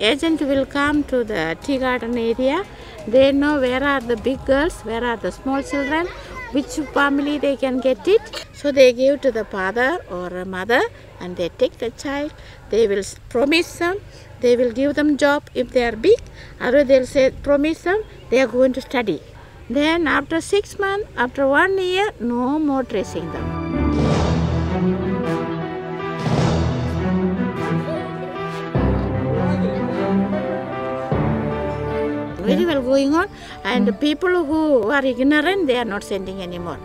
agent will come to the tea garden area. They know where are the big girls, where are the small children, which family they can get it. So they give to the father or a mother and they take the child. They will promise them. They will give them job if they are big. Or they'll say promise them they are going to study. Then after six months, after one year, no more tracing them. Very well going on. And mm. the people who are ignorant they are not sending anymore